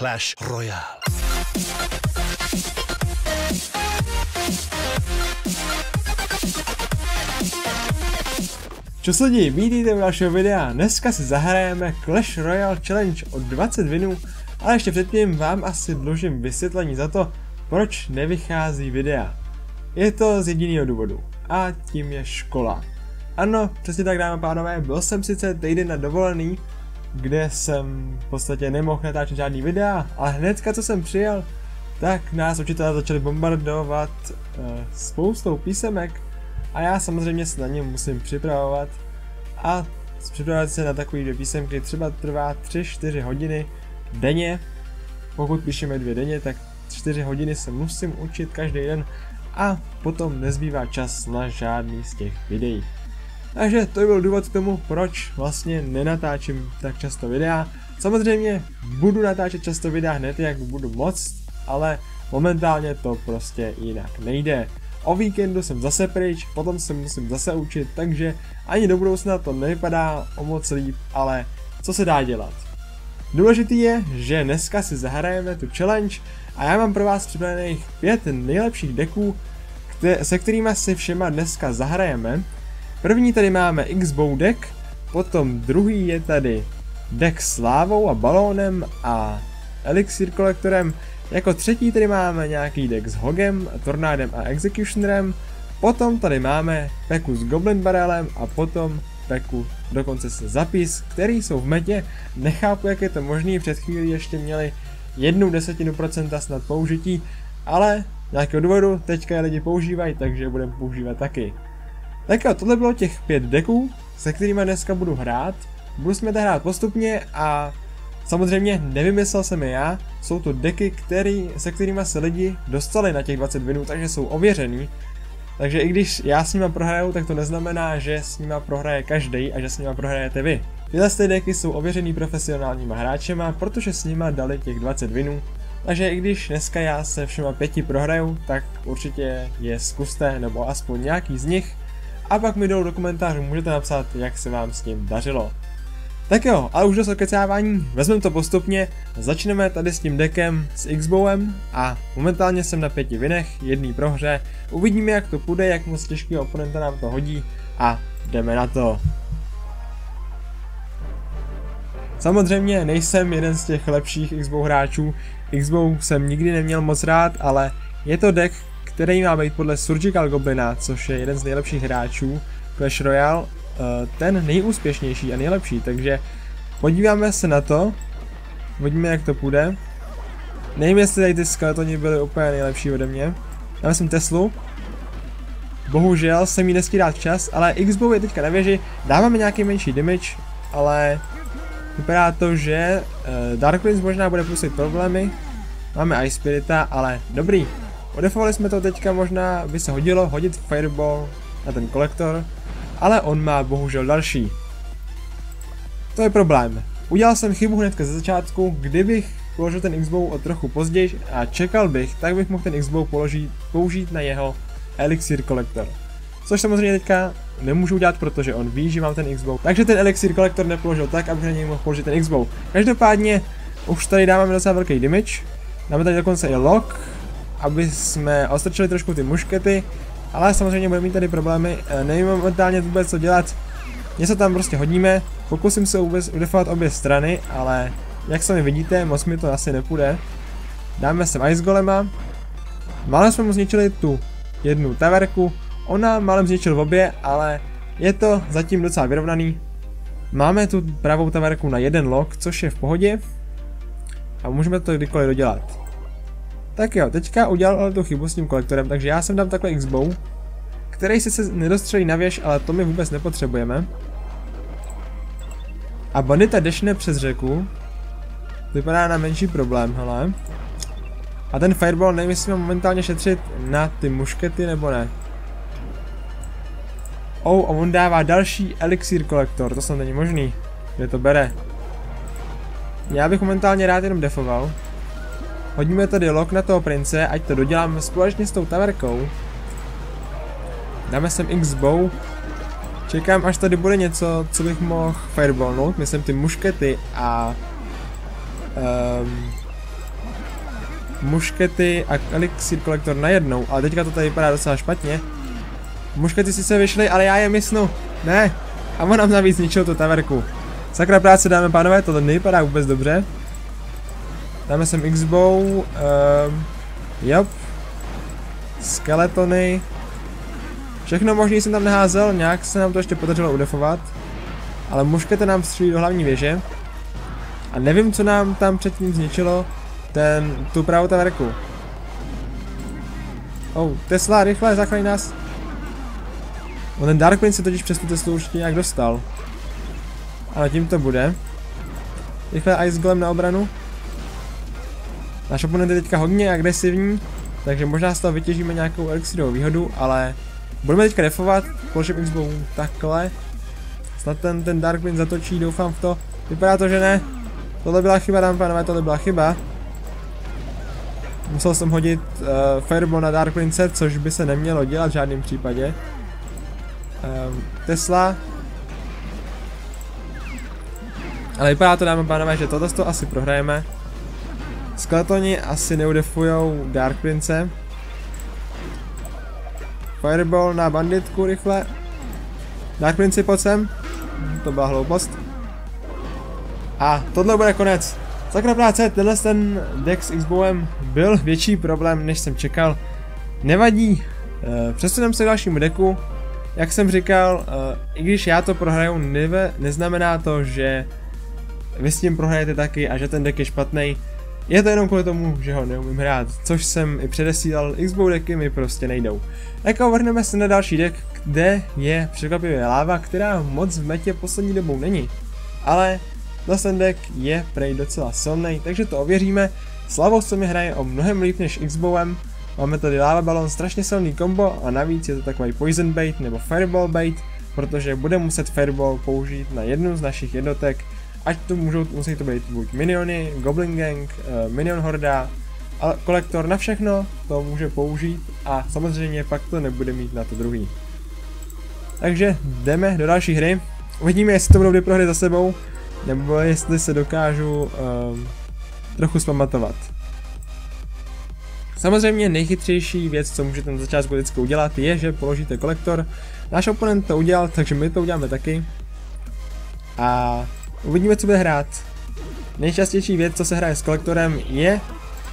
Clash Royale. Čo se lidi, vítejte u dalšího videa. Dneska si zahrajeme Clash Royale Challenge o 20 vinů, ale ještě předtím vám asi dlužím vysvětlení za to, proč nevychází videa. Je to z jediného důvodu, a tím je škola. Ano, přesně tak dáme pánové, byl jsem sice týden na dovolený, kde jsem v podstatě nemohl natáčet žádný videa, ale hnedka co jsem přijel, tak nás učitelé začali bombardovat uh, spoustou písemek a já samozřejmě se na ně musím připravovat a připravovat se na takový dvě písemky třeba trvá 3-4 hodiny denně. Pokud píšeme dvě denně, tak 4 hodiny se musím učit každý den a potom nezbývá čas na žádný z těch videí. Takže to byl důvod k tomu, proč vlastně nenatáčím tak často videa. Samozřejmě budu natáčet často videa hned, jak budu moc, ale momentálně to prostě jinak nejde. O víkendu jsem zase pryč, potom se musím zase učit, takže ani do budoucna to nevypadá o moc líp, ale co se dá dělat. Důležitý je, že dneska si zahrajeme tu challenge a já mám pro vás připravených pět nejlepších deků, se kterými si všema dneska zahrajeme. První tady máme X-Bow deck, potom druhý je tady deck s lávou a balónem a elixir kolektorem, jako třetí tady máme nějaký deck s Hogem, Tornádem a Executionerem, potom tady máme peku s Goblin Barrelem a potom peku dokonce se zapis, který jsou v metě, nechápu jak je to možný, před chvílí ještě měli jednu desetinu procenta snad použití, ale nějakého důvodu teďka je lidi používají, takže budeme používat taky. Tak jo, tohle bylo těch pět deků, se kterými dneska budu hrát. Budu jsme hrát postupně a samozřejmě nevymyslel jsem je já, jsou to deky, který, se kterými se lidi dostali na těch 20 minut, takže jsou ověřený. Takže i když já s nima prohraju, tak to neznamená, že s nima prohraje každý a že s nima prohrajete vy. Tyhle ty deky jsou ověřený profesionálníma hráčema, protože s nima dali těch 20 vinů. Takže i když dneska já se všema pěti prohraju, tak určitě je zkuste, nebo aspoň nějaký z nich. A pak mi dolů do komentářů můžete napsat, jak se vám s tím dařilo. Tak jo, ale už dost okecávání, vezmeme to postupně, začneme tady s tím dekem s Xbowem a momentálně jsem na pěti vinech, jedný prohře, uvidíme jak to půjde, jak moc těžkého oponenta nám to hodí a jdeme na to. Samozřejmě nejsem jeden z těch lepších Xbow hráčů, Xbow jsem nikdy neměl moc rád, ale je to deck, který má být podle Surgical Goblina, což je jeden z nejlepších hráčů Clash Royale, eh, ten nejúspěšnější a nejlepší, takže podíváme se na to, uvidíme jak to půjde. Nevím jestli tady ty skeletoni byly úplně nejlepší ode mě. Já jsem Teslu. Bohužel jsem jí nesmí dát čas, ale Xbow je teďka na věži, dáváme nějaký menší damage, ale vypadá to, že uh, Dark Prince možná bude působit problémy. Máme Ice Spirita, ale dobrý. Odefovali jsme to teďka, možná by se hodilo hodit Fireball na ten kolektor, ale on má bohužel další. To je problém. Udělal jsem chybu hnedka ze začátku, kdybych položil ten Xbow o trochu později a čekal bych, tak bych mohl ten Xbow položit, použít na jeho Elixir kolektor. Což samozřejmě teďka nemůžu udělat, protože on ví, že mám ten Xbow. Takže ten Elixir kolektor nepoložil tak, abych na něj mohl položit ten Xbow. Každopádně už tady dáváme docela velký damage. Dáme tady dokonce i lock, aby jsme ostrčili trošku ty muškety, ale samozřejmě budeme mít tady problémy, e, nevím momentálně vůbec co dělat. Něco tam prostě hodíme, pokusím se vůbec udefovat obě strany, ale jak sami vidíte, moc mi to asi nepůjde. Dáme sem Ice Golema. Málem jsme mu zničili tu jednu taverku, ona málem zničil v obě, ale je to zatím docela vyrovnaný. Máme tu pravou taverku na jeden lock, což je v pohodě. A můžeme to kdykoliv dodělat. Tak jo, teďka udělal tu chybu s tím kolektorem, takže já jsem dám takhle X-bow, který se nedostřelí na věž, ale to my vůbec nepotřebujeme. A bandita dešne přes řeku. Vypadá na menší problém, hele. A ten fireball nevím, jestli momentálně šetřit na ty muškety nebo ne. Oh, a on dává další elixir kolektor, to snad není možný. Kde to bere? Já bych momentálně rád jenom defoval. Hodíme tady lok na toho prince, ať to doděláme společně s tou taverkou. Dáme sem X bow. Čekám, až tady bude něco, co bych mohl fireballnout, myslím ty muškety a... Um, muškety a elixir kolektor najednou, ale teďka to tady vypadá docela špatně. Muškety sice vyšly, ale já je mysnu. Ne. A on nám navíc zničil tu taverku. Sakra práce dáme pánové, tohle nevypadá vůbec dobře. Dáme sem X-bow, um, yep. Skeletony. Všechno možný jsem tam neházel, nějak se nám to ještě podařilo udefovat. Ale muškety nám střílí do hlavní věže. A nevím, co nám tam předtím zničilo ten, tu pravou taverku. Oh, Tesla, rychle, zachrání nás. On ten Darkwing se totiž přes tu Teslu určitě nějak dostal. Ale tím to bude. Rychle Ice Golem na obranu. Náš oponent je teďka hodně agresivní, takže možná z toho vytěžíme nějakou elixirovou výhodu, ale budeme teďka defovat, položím x takhle. Snad ten, ten Darkwing zatočí, doufám v to. Vypadá to, že ne. Tohle byla chyba, dám pánové, tohle byla chyba. Musel jsem hodit uh, Fireball na Dark Prince, což by se nemělo dělat v žádném případě. Um, Tesla. Ale vypadá to, dáme pánové, že tohle to asi prohrajeme. Skeletoni asi neudefujou Dark Prince. Fireball na banditku rychle. Dark Prince pojď sem. To byla hloupost. A tohle bude konec. Sakra práce, tenhle ten deck s Xbowem byl větší problém, než jsem čekal. Nevadí, e, přesuneme se k dalšímu deku. Jak jsem říkal, e, i když já to prohraju, neve, neznamená to, že vy s tím prohrajete taky a že ten deck je špatný. Je to jenom kvůli tomu, že ho neumím hrát, což jsem i předesílal, Xbow decky mi prostě nejdou. Tak vrhneme se na další deck, kde je překvapivě láva, která moc v metě poslední dobou není. Ale ten deck je prej docela silný, takže to ověříme. Slavou se mi hraje o mnohem líp než Xbowem. Máme tady Lava Balon, strašně silný combo a navíc je to takový Poison Bait nebo Fireball Bait, protože bude muset Fireball použít na jednu z našich jednotek, ať to můžou, musí to být buď miniony, Goblin Gang, uh, Minion Horda, ale kolektor na všechno to může použít a samozřejmě pak to nebude mít na to druhý. Takže jdeme do další hry. Uvidíme, jestli to budou dvě prohry za sebou nebo jestli se dokážu um, trochu zpamatovat. Samozřejmě nejchytřejší věc, co můžete na začátku vždycky udělat, je, že položíte kolektor. Náš oponent to udělal, takže my to uděláme taky. A uvidíme, co bude hrát. Nejčastější věc, co se hraje s kolektorem, je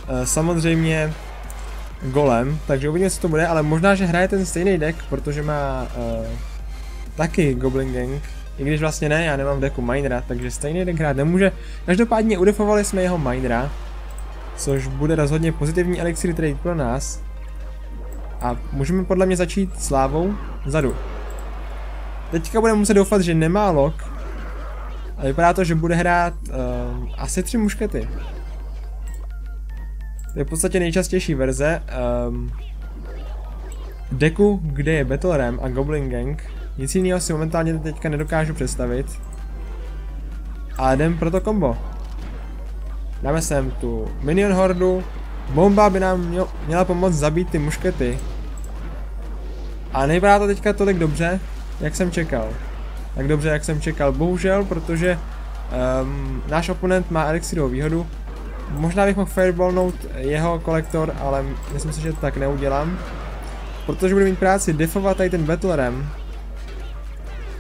uh, samozřejmě golem, takže uvidíme, co to bude, ale možná, že hraje ten stejný deck, protože má uh, taky Goblin Gang, i když vlastně ne, já nemám deku Minera, takže stejný deck hrát nemůže. Každopádně udefovali jsme jeho Minera, což bude rozhodně pozitivní elixir trade pro nás. A můžeme podle mě začít s lávou vzadu. Teďka budeme muset doufat, že nemá lock. A vypadá to, že bude hrát uh, asi tři muškety. To je v podstatě nejčastější verze. Um, deku, kde je Battle Ram a Goblin Gang, nic jiného si momentálně teďka nedokážu představit. A jdem pro to kombo. Dáme sem tu minion hordu. Bomba by nám měl, měla pomoct zabít ty muškety. A nevypadá to teďka tolik dobře, jak jsem čekal. Tak dobře, jak jsem čekal. Bohužel, protože um, náš oponent má elixirovou výhodu. Možná bych mohl fireballnout jeho kolektor, ale myslím si, že to tak neudělám. Protože budu mít práci defovat tady ten Battle Ram,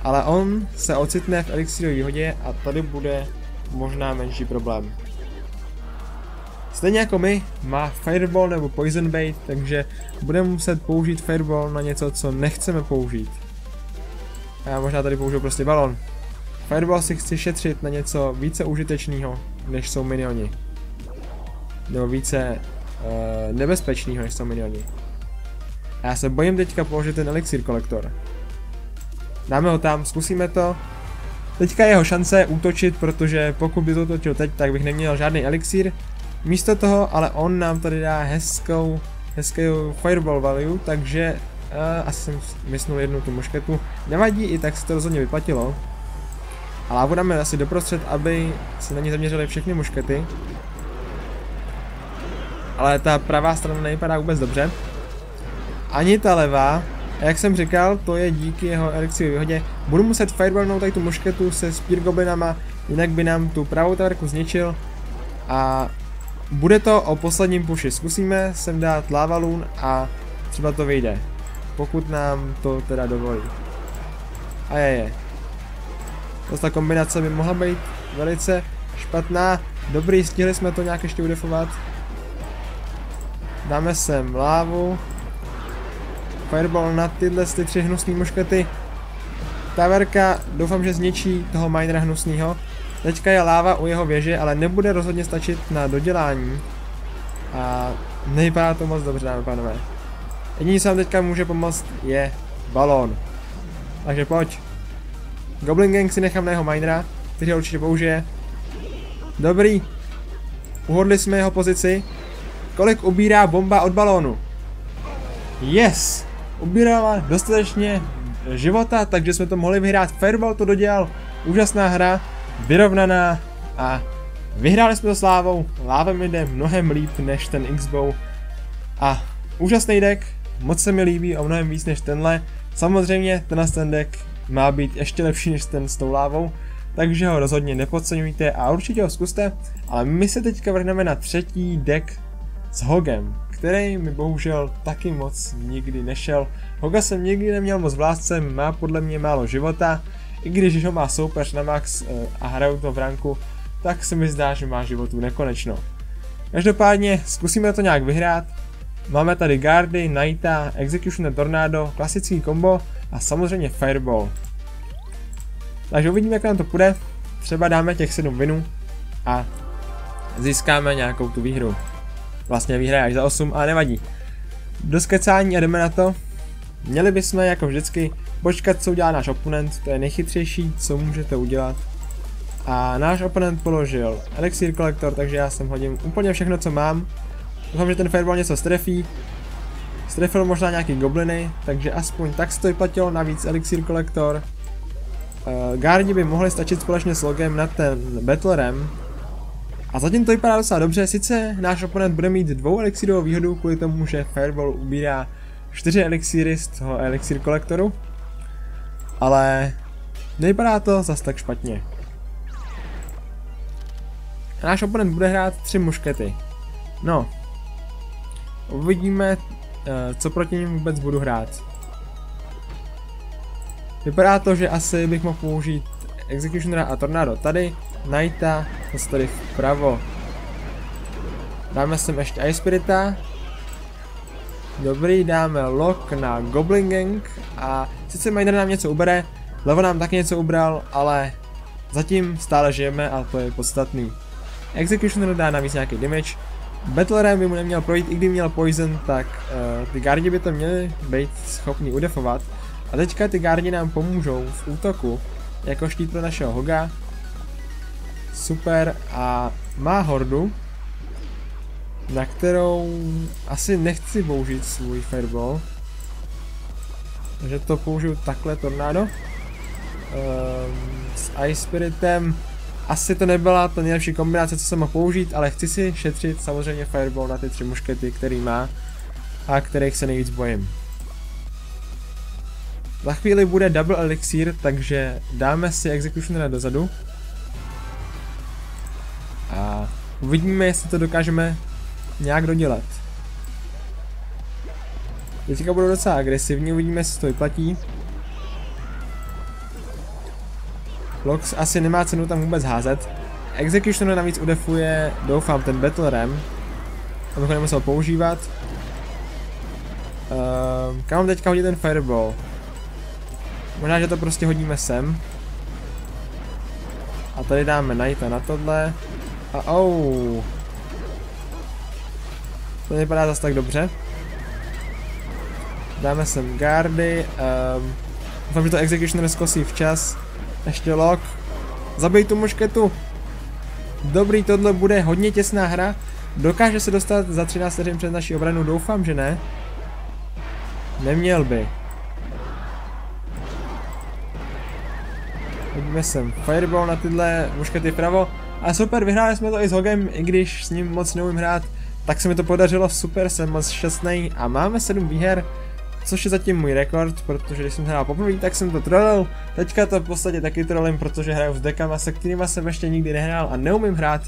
ale on se ocitne v elixirové výhodě a tady bude možná menší problém. Stejně jako my, má Fireball nebo Poison Bait, takže budeme muset použít Fireball na něco, co nechceme použít. A já možná tady použiju prostě balon. Fireball si chci šetřit na něco více užitečného, než jsou minioni. Nebo více uh, nebezpečného, než jsou minioni. A já se bojím teďka použít ten elixir kolektor. Dáme ho tam, zkusíme to. Teďka je jeho šance útočit, protože pokud by to točil teď, tak bych neměl žádný elixír. Místo toho, ale on nám tady dá hezkou, hezkou fireball value, takže uh, asi jsem mysnul jednu tu mušketu. Nevadí, i tak se to rozhodně vyplatilo. A lávu dáme asi doprostřed, aby se na ní zaměřily všechny muškety. Ale ta pravá strana nevypadá vůbec dobře. Ani ta levá, a jak jsem říkal, to je díky jeho elixirové výhodě. Budu muset fireballnout tady tu mušketu se spear goblinama, jinak by nám tu pravou taverku zničil. A bude to o posledním puši. Zkusíme sem dát Lavalun a třeba to vyjde. Pokud nám to teda dovolí. A je je. Ta kombinace by mohla být velice špatná. Dobrý, stihli jsme to nějak ještě udefovat. Dáme sem lávu. Fireball na tyhle ty tři hnusný muškety. Taverka, doufám, že zničí toho minera hnusného. Teďka je láva u jeho věže, ale nebude rozhodně stačit na dodělání. A nevypadá to moc dobře, dámy pánové. Jediný, co nám teďka může pomoct, je balón. Takže pojď. Goblin Gang si nechám na jeho minera, který ho určitě použije. Dobrý. Uhodli jsme jeho pozici. Kolik ubírá bomba od balónu? Yes! Ubírala dostatečně života, takže jsme to mohli vyhrát. Fireball to dodělal. Úžasná hra, vyrovnaná a vyhráli jsme to s lávou. Láva mi jde mnohem líp než ten X-Bow. A úžasný deck, moc se mi líbí o mnohem víc než tenhle. Samozřejmě tenhle ten deck má být ještě lepší než ten s tou lávou, takže ho rozhodně nepodceňujte a určitě ho zkuste, ale my se teďka vrhneme na třetí deck s Hogem, který mi bohužel taky moc nikdy nešel. Hoga jsem nikdy neměl moc v lásce, má podle mě málo života, i když ho má soupeř na max eh, a hraju to v ranku, tak se mi zdá, že má životů nekonečno. Každopádně zkusíme to nějak vyhrát. Máme tady Guardy, Knighta, Executioner Tornado, klasický combo a samozřejmě Fireball. Takže uvidíme, jak nám to půjde. Třeba dáme těch 7 vinů a získáme nějakou tu výhru. Vlastně výhra až za 8, ale nevadí. Do skecání a jdeme na to. Měli bychom jako vždycky počkat, co udělá náš oponent, to je nejchytřejší, co můžete udělat. A náš oponent položil Elixir Collector, takže já sem hodím úplně všechno, co mám. Doufám, že ten Fireball něco strefí. Strefil možná nějaký gobliny, takže aspoň tak se to vyplatilo, navíc Elixir Collector. Uh, Guardi by mohli stačit společně s logem na ten Battlerem. A zatím to vypadá docela dobře, sice náš oponent bude mít dvou elixirovou výhodu kvůli tomu, že Fireball ubírá čtyři elixíry z toho elixir kolektoru. Ale nevypadá to zas tak špatně. Náš oponent bude hrát tři muškety. No. Uvidíme, eh, co proti ním vůbec budu hrát. Vypadá to, že asi bych mohl použít Executionera a Tornado tady, Knighta, zase tady vpravo. Dáme sem ještě Ice Spirita. Dobrý, dáme lock na Goblin Gang a sice Miner nám něco ubere, Levo nám taky něco ubral, ale zatím stále žijeme a to je podstatný. Executioner dá navíc nějaký damage, Battlerem by mu neměl projít, i kdyby měl poison, tak uh, ty gardi by to měly být schopni udefovat. A teďka ty gardi nám pomůžou v útoku, jako štít pro našeho Hoga. Super a má hordu, na kterou asi nechci použít svůj fireball. Takže to použiju takhle tornádo. Um, s Ice Spiritem asi to nebyla ta nejlepší kombinace, co jsem mohl použít, ale chci si šetřit samozřejmě Fireball na ty tři muškety, který má a kterých se nejvíc bojím. Za chvíli bude double elixir, takže dáme si Executionera dozadu. A uvidíme, jestli to dokážeme nějak dodělat. Teďka budu docela agresivní, uvidíme, jestli to vyplatí. Lox asi nemá cenu tam vůbec házet. Executioner navíc udefuje, doufám, ten Battle Ram. Abych ho nemusel používat. Uh, kam mám teďka hodit ten Fireball? Možná, že to prostě hodíme sem. A tady dáme Knighta na tohle. A oh. To nevypadá zase tak dobře. Dáme sem guardy. Um, doufám, že to Executioner zkosí včas. Ještě lock. Zabij tu mušketu. Dobrý, tohle bude hodně těsná hra. Dokáže se dostat za 13 vteřin před naší obranu? Doufám, že ne. Neměl by. Hodíme sem Fireball na tyhle muškety vpravo. A super, vyhráli jsme to i s Hogem, i když s ním moc neumím hrát. Tak se mi to podařilo, super, jsem moc šťastný a máme 7 výher což je zatím můj rekord, protože když jsem hrál poprvé, tak jsem to trollil. Teďka to v podstatě taky trolím, protože hraju s dekama, se kterými jsem ještě nikdy nehrál a neumím hrát.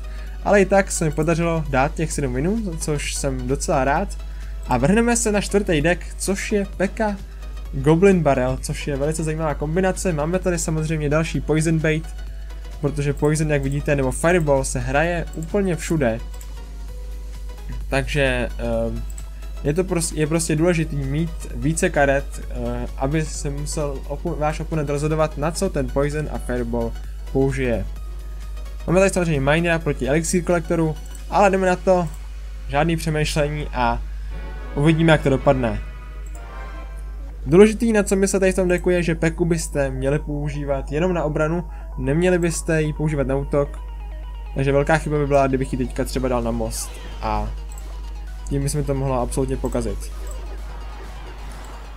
ale i tak se mi podařilo dát těch 7 winů, což jsem docela rád. A vrhneme se na čtvrtý deck, což je Pekka Goblin Barrel, což je velice zajímavá kombinace. Máme tady samozřejmě další Poison Bait, protože Poison, jak vidíte, nebo Fireball se hraje úplně všude. Takže um, je to prostě, je prostě důležitý mít více karet, uh, aby se musel opu- váš oponent rozhodovat, na co ten Poison a Fireball použije. Máme tady samozřejmě minera proti Elixir kolektoru, ale jdeme na to, žádný přemýšlení a uvidíme, jak to dopadne. Důležitý, na co se tady v tom deku je, že peku byste měli používat jenom na obranu, neměli byste ji používat na útok, takže velká chyba by byla, kdybych ji teďka třeba dal na most a tím bychom to mohla absolutně pokazit.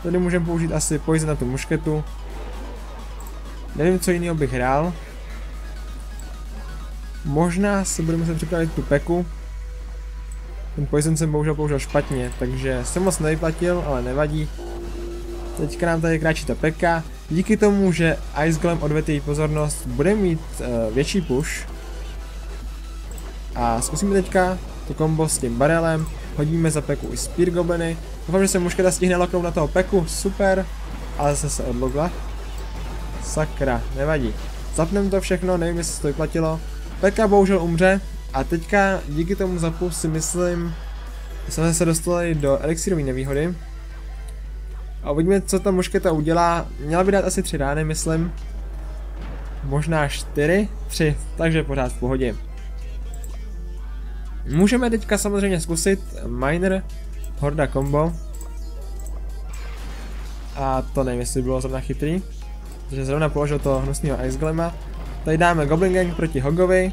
Tady můžeme použít asi poison na tu mušketu. Nevím, co jiného bych hrál. Možná si budeme muset připravit tu peku. Ten poison jsem bohužel použil špatně, takže jsem moc nevyplatil, ale nevadí. Teďka nám tady kráčí ta peka. Díky tomu, že Ice Golem odvede její pozornost, bude mít uh, větší push. A zkusíme teďka to kombo s tím barelem. Hodíme za peku i Spear Gobliny. Doufám, že se mušketa stihne loknout na toho peku, super. Ale zase se odlogla. Sakra, nevadí. Zapneme to všechno, nevím, jestli to vyplatilo. Peka bohužel umře. A teďka díky tomu zapu si myslím, jsme se dostali do elixirové nevýhody. A uvidíme, co ta mušketa udělá. Měla by dát asi tři rány, myslím. Možná čtyři? Tři, takže pořád v pohodě. Můžeme teďka samozřejmě zkusit Miner Horda combo. A to nevím, jestli bylo zrovna chytrý. Protože zrovna položil to hnusného Ice Glema. Tady dáme Goblin Gang proti Hogovi.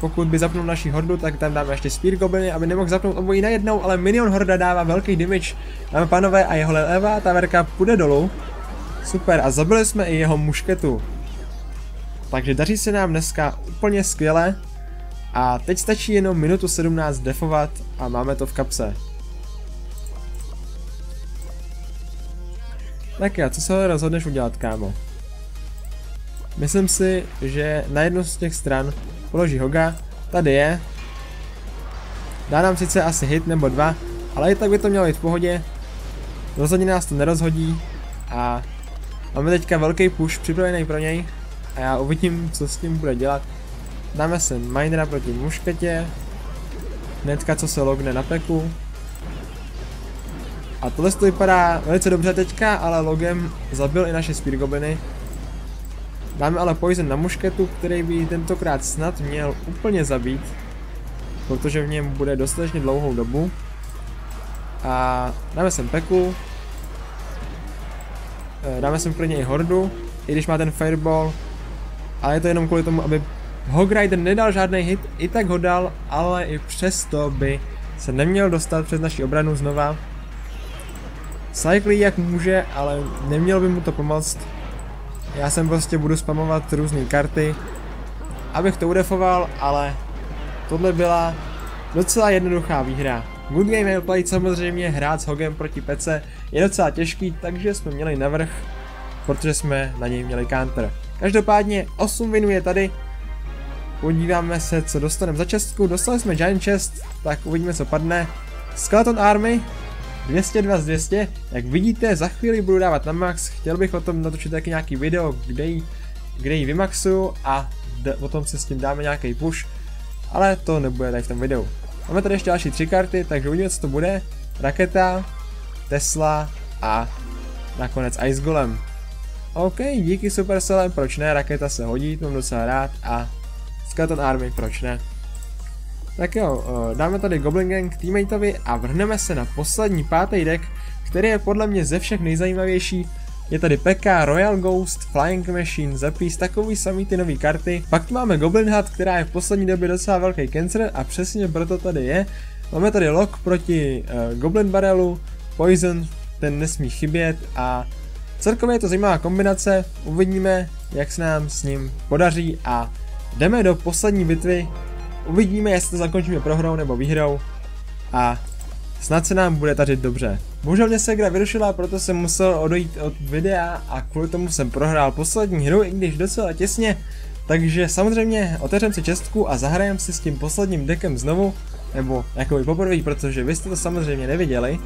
Pokud by zapnul naši hordu, tak tam dáme ještě Spear Gobliny, aby nemohl zapnout obojí najednou, ale Minion Horda dává velký damage. Dáme panové a jeho levá taverka půjde dolů. Super, a zabili jsme i jeho mušketu. Takže daří se nám dneska úplně skvěle. A teď stačí jenom minutu 17 defovat a máme to v kapse. Tak jo, co se rozhodneš udělat, kámo? Myslím si, že na jednu z těch stran položí Hoga, tady je. Dá nám sice asi hit nebo dva, ale i tak by to mělo být v pohodě. Rozhodně nás to nerozhodí a máme teďka velký push připravený pro něj a já uvidím, co s tím bude dělat. Dáme se minera proti mušketě. Hnedka co se logne na peku. A tohle to vypadá velice dobře teďka, ale logem zabil i naše spear gobliny. Dáme ale poison na mušketu, který by tentokrát snad měl úplně zabít. Protože v něm bude dostatečně dlouhou dobu. A dáme sem peku. Eh, dáme sem pro něj hordu, i když má ten fireball. Ale je to jenom kvůli tomu, aby Hog Rider nedal žádný hit, i tak ho dal, ale i přesto by se neměl dostat přes naši obranu znova. Cyclí jak může, ale neměl by mu to pomoct. Já jsem prostě budu spamovat různé karty, abych to udefoval, ale tohle byla docela jednoduchá výhra. Good game played samozřejmě hrát s Hogem proti Pece je docela těžký, takže jsme měli navrh, protože jsme na něj měli counter. Každopádně 8 winů je tady, Podíváme se, co dostaneme za čestku. Dostali jsme Giant Chest, tak uvidíme, co padne. Skeleton Army, 202 z 200. Jak vidíte, za chvíli budu dávat na max. Chtěl bych o tom natočit taky nějaký video, kde ji, kde ji vymaxuju a o tom se s tím dáme nějaký push. Ale to nebude tady v tom videu. Máme tady ještě další tři karty, takže uvidíme, co to bude. Raketa, Tesla a nakonec Ice Golem. OK, díky Supercellem, proč ne, raketa se hodí, to mám docela rád a Skeleton Army, proč ne? Tak jo, eh, dáme tady Goblin Gang teammateovi a vrhneme se na poslední pátý deck, který je podle mě ze všech nejzajímavější. Je tady PK, Royal Ghost, Flying Machine, Zapis, takový samý ty nové karty. Pak tu máme Goblin Hat, která je v poslední době docela velký cancer a přesně proto tady je. Máme tady Lock proti uh, Goblin Barrelu, Poison, ten nesmí chybět a celkově je to zajímavá kombinace, uvidíme, jak se nám s ním podaří a Jdeme do poslední bitvy, uvidíme, jestli zakončíme prohrou nebo výhrou a snad se nám bude tařit dobře. Bohužel mě se hra vyrušila, proto jsem musel odejít od videa a kvůli tomu jsem prohrál poslední hru, i když docela těsně, Takže samozřejmě otevřeme si čestku a zahrajeme si s tím posledním dekem znovu, nebo jako by poprvé, protože vy jste to samozřejmě neviděli.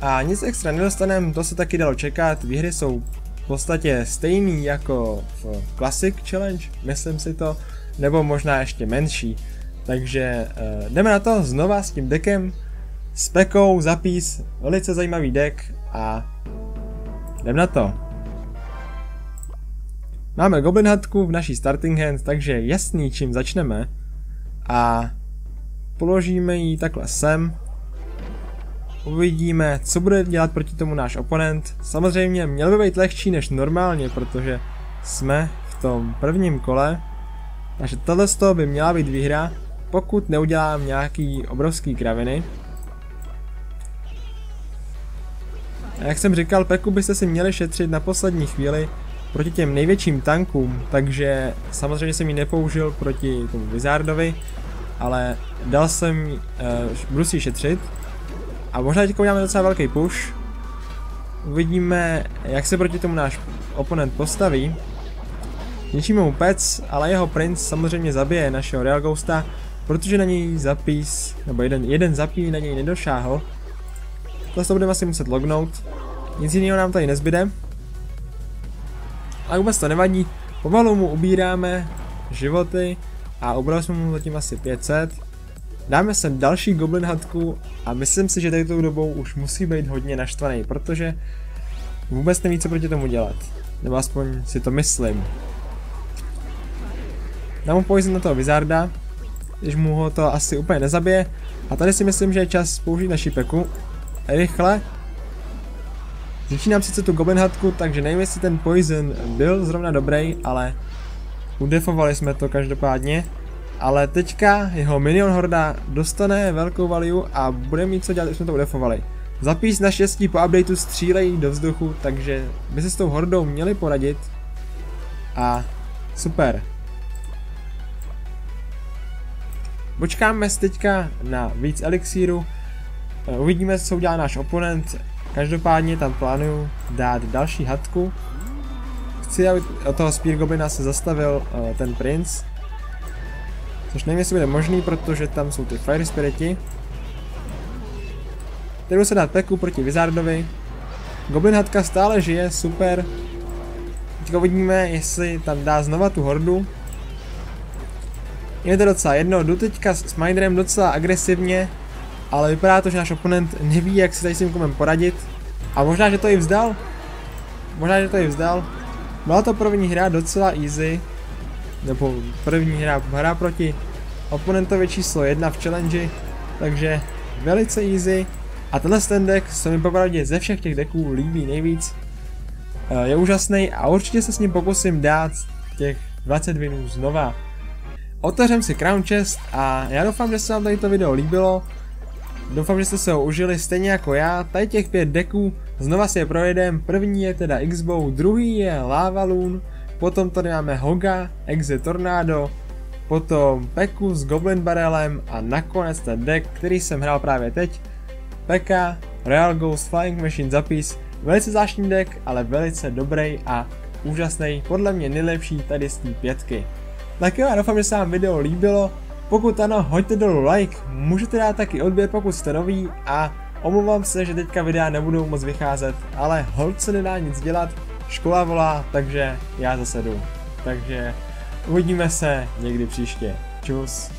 A nic extra nedostaneme, to se taky dalo čekat, výhry jsou v podstatě stejný jako v Classic Challenge, myslím si to, nebo možná ještě menší. Takže uh, jdeme na to znova s tím dekem, s pekou, zapís, velice zajímavý deck a jdem na to. Máme Goblin Hatku v naší starting hand, takže jasný čím začneme a položíme ji takhle sem. Uvidíme, co bude dělat proti tomu náš oponent. Samozřejmě měl by být lehčí než normálně, protože jsme v tom prvním kole. Takže tohle z toho by měla být výhra, pokud neudělám nějaký obrovský kraviny. A jak jsem říkal, Peku byste si měli šetřit na poslední chvíli proti těm největším tankům, takže samozřejmě jsem ji nepoužil proti tomu Wizardovi, ale dal jsem, uh, budu si šetřit. A možná teď uděláme docela velký push. Uvidíme, jak se proti tomu náš oponent postaví. Ničíme mu pec, ale jeho princ samozřejmě zabije našeho Real Ghosta, protože na něj zapís, nebo jeden, jeden zapí na něj nedošáhl. To budeme asi muset lognout. Nic jiného nám tady nezbyde. Ale vůbec to nevadí. Pomalu mu ubíráme životy a ubrali jsme mu zatím asi 500. Dáme sem další goblin hatku a myslím si, že tady tou dobou už musí být hodně naštvaný, protože vůbec neví, co proti tomu dělat. Nebo aspoň si to myslím. Dám mu poison na toho Wizarda, když mu ho to asi úplně nezabije. A tady si myslím, že je čas použít naši peku. Rychle. Začínám sice tu Goblin hatku, takže nevím, jestli ten poison byl zrovna dobrý, ale udefovali jsme to každopádně. Ale teďka jeho minion horda dostane velkou value a bude mít co dělat, když jsme to udefovali. Zapís na štěstí po updateu střílejí do vzduchu, takže by se s tou hordou měli poradit. A super. Počkáme si teďka na víc elixíru, eh, uvidíme, co udělá náš oponent, každopádně tam plánuju dát další hatku. Chci, aby od toho Spear Goblina se zastavil uh, ten princ, což nevím, jestli bude možný, protože tam jsou ty Fire Spiriti. Teď se dát peku proti Wizardovi. Goblin hatka stále žije, super. Teď uvidíme, jestli tam dá znova tu hordu, je to docela jedno, jdu teďka s Minderem docela agresivně, ale vypadá to, že náš oponent neví, jak si tady s tím komem poradit. A možná, že to i vzdal. Možná, že to i vzdal. Byla to první hra docela easy. Nebo první hra, hra proti oponentovi číslo 1 v challenge. Takže velice easy. A tenhle ten deck se mi popravdě ze všech těch decků líbí nejvíc. Eh, je úžasný a určitě se s ním pokusím dát těch 20 winů znova. Otevřem si Crown Chest a já doufám, že se vám tady to video líbilo. Doufám, že jste se ho užili stejně jako já. Tady těch pět deků, znova si je projedem. První je teda X-Bow, druhý je Lava Loon, potom tady máme Hoga, Exe Tornado, potom Peku s Goblin Barrelem a nakonec ten deck, který jsem hrál právě teď. Peka, Real Ghost, Flying Machine zapis, velice zvláštní deck, ale velice dobrý a úžasný, podle mě nejlepší tady z té pětky. Tak jo, já doufám, že se vám video líbilo. Pokud ano, hoďte dolů like, můžete dát taky odběr, pokud jste nový a omlouvám se, že teďka videa nebudou moc vycházet, ale hold se nedá nic dělat, škola volá, takže já zase jdu. Takže uvidíme se někdy příště. Čus.